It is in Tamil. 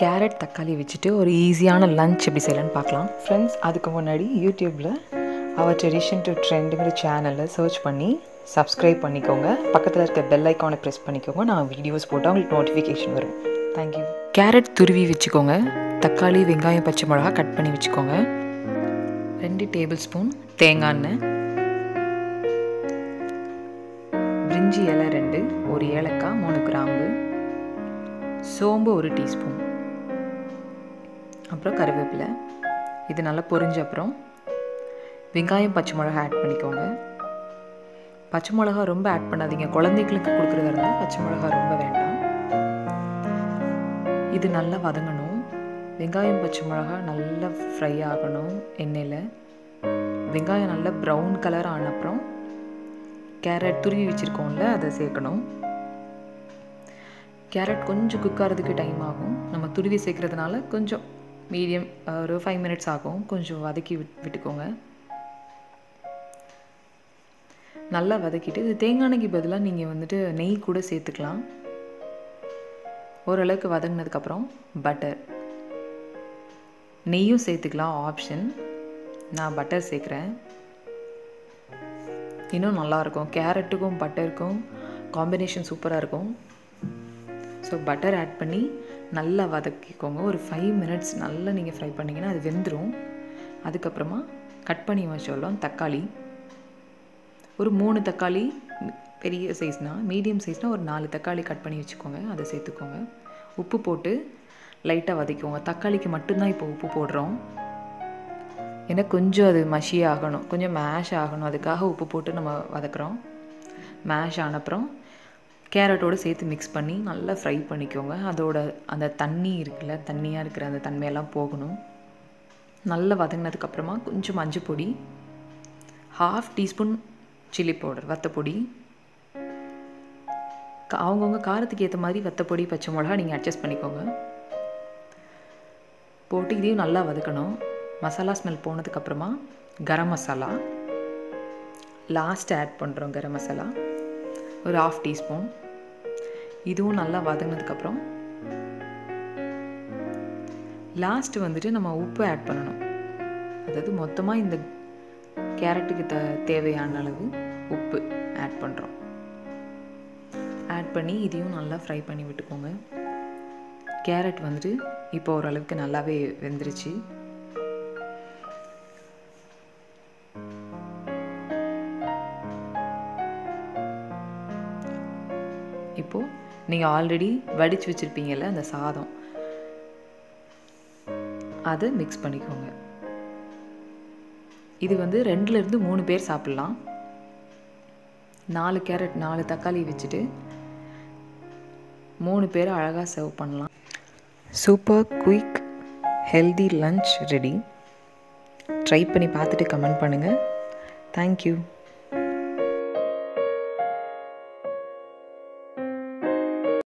கேரட் தக்காளி வச்சுட்டு ஒரு ஈஸியான லஞ்ச் எப்படி செய்யலான்னு பார்க்கலாம். ஃப்ரெண்ட்ஸ் அதுக்கு முன்னாடி யூடியூப்பில் அவர் ட்ரெடிஷன் டு ட்ரெண்டுங்கிற சேனலை சர்ச் பண்ணி சப்ஸ்கிரைப் பண்ணிக்கோங்க. பக்கத்தில் இருக்க பெல் ஐக்கானை ப்ரெஸ் பண்ணிக்கோங்க. நான் வீடியோஸ் போட்டால் உங்களுக்கு நோட்டிஃபிகேஷன் வரும். தேங்க்யூ கேரட் துருவி வச்சுக்கோங்க. தக்காளி வெங்காயம் பச்சை மிளகா கட் பண்ணி வச்சுக்கோங்க. ரெண்டு டேபிள் ஸ்பூன் தேங்காய் எண்ணெய். பிரிஞ்சி இலை ரெண்டு ஒரு ஏலக்காய் மூணு கிராம்பு. சோம்பு ஒரு டீஸ்பூன் அப்புறம் கருவேப்பிலை. இது நல்லா பொரிஞ்ச அப்புறம் வெங்காயம் பச்சை மிளகா ஆட் பண்ணிக்கோங்க. பச்சை மிளகா ரொம்ப ஆட் பண்ணாதீங்க. குழந்தைகளுக்கு கொடுக்குறதா இருந்தால் பச்சை மிளகா ரொம்ப வேண்டாம். இது நல்லா வதங்கணும். வெங்காயம் பச்சை மிளகா நல்லா ஃப்ரை ஆகணும் எண்ணெயில். வெங்காயம் நல்லா ப்ரௌன் கலர் ஆன அப்புறம் கேரட் துருவி வச்சுருக்கோம்ல அதை சேர்க்கணும். கேரட் கொஞ்சம் குக் ஆகிறதுக்கு டைம் ஆகும். நம்ம துருவி சேர்க்குறதுனால கொஞ்சம் மீடியம் ஒரு ஃபைவ் மினிட்ஸ் ஆகும். கொஞ்சம் வதக்கி விட் விட்டுக்கோங்க. நல்லா வதக்கிட்டு இது தேங்காய் எண்ணெய்க்கு பதிலாக நீங்கள் வந்துட்டு நெய் கூட சேர்த்துக்கலாம். ஓரளவுக்கு வதங்கினதுக்கப்புறம் பட்டர் நெய்யும் சேர்த்துக்கலாம் ஆப்ஷன் நான் பட்டர் சேர்க்குறேன். இன்னும் நல்லாயிருக்கும் கேரட்டுக்கும் பட்டருக்கும் காம்பினேஷன் சூப்பராக இருக்கும். ஸோ பட்டர் ஆட் பண்ணி நல்லா வதக்கிக்கோங்க. ஒரு ஃபைவ் மினிட்ஸ் நல்லா நீங்கள் ஃப்ரை பண்ணிங்கன்னா அது வெந்துடும் அதுக்கப்புறமா கட் பண்ணி வச்சோல்லாம் தக்காளி. ஒரு மூணு தக்காளி பெரிய சைஸ்னால் மீடியம் சைஸ்னால் ஒரு நாலு தக்காளி கட் பண்ணி வச்சுக்கோங்க. அதை சேர்த்துக்கோங்க. உப்பு போட்டு லைட்டாக வதக்கிக்கோங்க. தக்காளிக்கு மட்டும்தான் இப்போ உப்பு போடுறோம். ஏன்னா கொஞ்சம் அது மஷி ஆகணும். கொஞ்சம் மேஷ் ஆகணும். அதுக்காக உப்பு போட்டு நம்ம வதக்குறோம். மேஷ் ஆனப்புறம் கேரட்டோடு சேர்த்து மிக்ஸ் பண்ணி நல்லா ஃப்ரை பண்ணிக்கோங்க. அதோட அந்த தண்ணி இருக்குல்ல தண்ணியாக இருக்கிற அந்த தன்மையெல்லாம் போகணும். நல்லா வதங்கினதுக்கப்புறமா கொஞ்சம் மஞ்சள் பொடி ஹாஃப் டீஸ்பூன் சில்லி பவுடர் வத்தப்பொடி அவங்கவுங்க காரத்துக்கு ஏற்ற மாதிரி வத்தப்பொடி பச்சை மிளகா நீங்கள் அட்ஜஸ்ட் பண்ணிக்கோங்க. போட்டு இதையும் நல்லா வதக்கணும். மசாலா ஸ்மெல் போனதுக்கப்புறமா கரம் மசாலா. லாஸ்ட் ஆட் பண்ணுறோம் கரம் மசாலா. ஒரு ஆஃப் டீஸ்பூன் இதுவும் நல்லா வதங்கினதுக்கப்புறம் லாஸ்ட் வந்துட்டு நம்ம உப்பு ஆட் பண்ணணும். அதாவது மொத்தமாக இந்த கேரட்டுக்கு த தேவையான அளவு உப்பு ஆட் பண்ணுறோம் ஆட் பண்ணி இதையும் நல்லா ஃப்ரை பண்ணி விட்டுக்கோங்க. கேரட் வந்துட்டு இப்போ ஓரளவுக்கு நல்லாவே வெந்துருச்சு. இப்போது நீங்கள் ஆல்ரெடி வடித்து வச்சுருப்பீங்கல்ல அந்த சாதம். அதை மிக்ஸ் பண்ணிக்கோங்க. இது வந்து ரெண்டுலேருந்து மூணு பேர் சாப்பிட்லாம். நாலு கேரட் நாலு தக்காளி வச்சுட்டு மூணு பேர் அழகாக சர்வ் பண்ணலாம். Super quick healthy lunch ready try பண்ணி பார்த்துட்டு கமெண்ட் பண்ணுங்கள் தேங்க்யூ